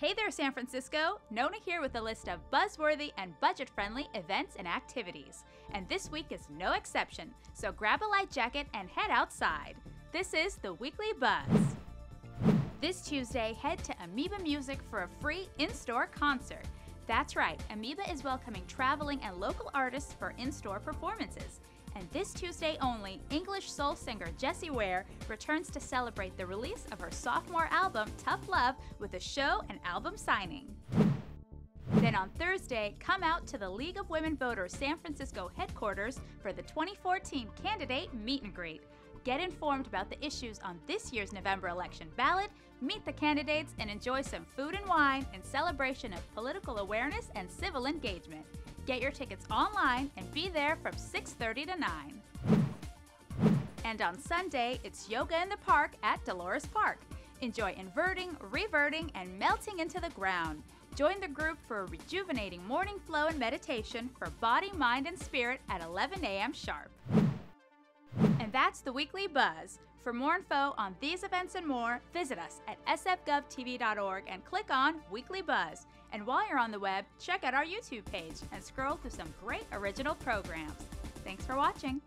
Hey there, San Francisco! Nona here with a list of buzzworthy and budget friendly events and activities. And this week is no exception, so grab a light jacket and head outside. This is the Weekly Buzz. This Tuesday, head to Amoeba Music for a free in store concert. That's right, Amoeba is welcoming traveling and local artists for in store performances. And this Tuesday only, English soul singer Jessie Ware returns to celebrate the release of her sophomore album, Tough Love, with a show and album signing. Then on Thursday, come out to the League of Women Voters San Francisco headquarters for the 2014 Candidate Meet and Greet. Get informed about the issues on this year's November election ballot, meet the candidates, and enjoy some food and wine in celebration of political awareness and civil engagement. Get your tickets online and be there from 6:30 to 9. And on Sunday, it's yoga in the park at Dolores Park. Enjoy inverting, reverting, and melting into the ground. Join the group for a rejuvenating morning flow and meditation for body, mind, and spirit at 11 a.m. sharp. And that's the weekly buzz. For more info on these events and more, visit us at sfgovtv.org and click on Weekly Buzz. And while you're on the web, check out our YouTube page and scroll through some great original programs. Thanks for watching.